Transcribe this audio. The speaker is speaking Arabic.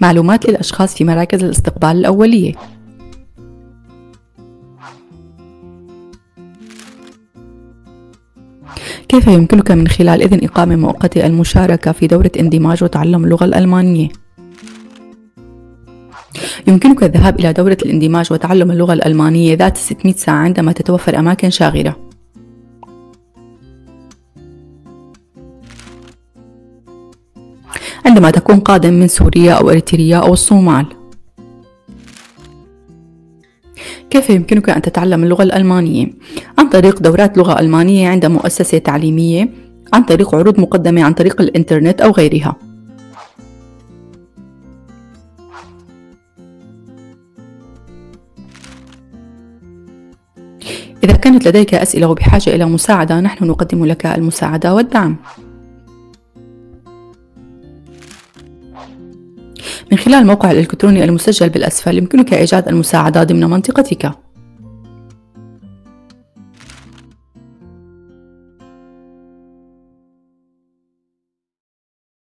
معلومات للأشخاص في مراكز الاستقبال الأولية كيف يمكنك من خلال إذن إقامة مؤقتة المشاركة في دورة اندماج وتعلم اللغة الألمانية؟ يمكنك الذهاب إلى دورة الاندماج وتعلم اللغة الألمانية ذات 600 ساعة عندما تتوفر أماكن شاغرة. عندما تكون قادم من سوريا أو إريتريا أو الصومال. كيف يمكنك أن تتعلم اللغة الألمانية؟ عن طريق دورات لغة ألمانية عند مؤسسة تعليمية، عن طريق عروض مقدمة عن طريق الإنترنت أو غيرها. إذا كانت لديك أسئلة وبحاجة إلى مساعدة نحن نقدم لك المساعدة والدعم من خلال الموقع الإلكتروني المسجل بالأسفل يمكنك إيجاد المساعدة ضمن منطقتك.